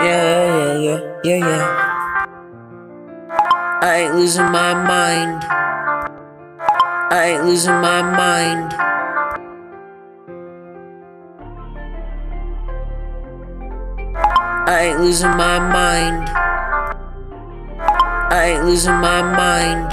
Yeah, yeah, yeah, yeah, yeah. I ain't losing my mind. I ain't losing my mind. I ain't losing my mind. I ain't losing my mind.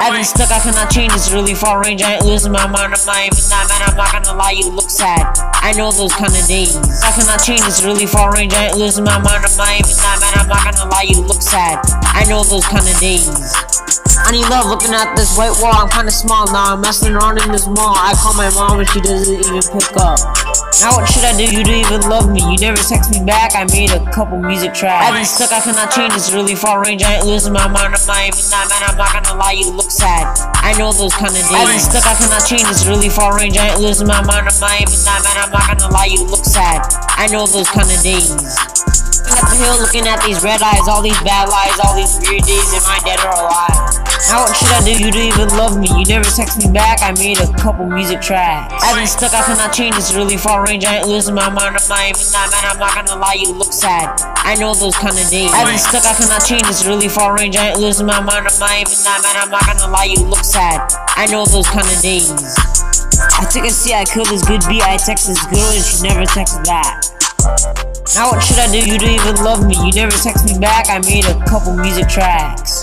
I've been stuck, I cannot change, it's really far range. I ain't losing my mind, I'm not even that man, I'm not gonna lie, you look sad. I know those kind of days. I cannot change, it's really far range. I ain't losing my mind, I'm not even that man, I'm not gonna lie, you look sad. I know those kind of days. I need love looking at this white wall, I'm kinda small now, I'm messing around in this mall. I call my mom and she doesn't even pick up. Now what should I do? You don't even love me. You never text me back. I made a couple music tracks. I've been stuck. I cannot change. It's really far range. I ain't losing my mind. I'm not even that man. I'm not gonna lie. You look sad. I know those kind of days. I've been stuck. I cannot change. It's really far range. I ain't losing my mind. I'm not even that man. I'm not gonna lie. You look sad. I know those kind of days. Looking at the hill, looking at these red eyes, all these bad lies, all these weird days. Am I dead or alive? What should I do? You don't even love me. You never text me back. I made a couple music tracks. I've been stuck. I cannot change. It's really far range. I ain't losing my mind. I'm not even that man. I'm not gonna lie. You look sad. I know those kind of days. I've been stuck. I cannot change. It's really far range. I ain't losing my mind. I'm not even that man. I'm not gonna lie. You look sad. I know those kind of days. I took a seat. I killed this good beat. I text this girl and she never texted back. Now what should I do? You don't even love me. You never text me back. I made a couple music tracks.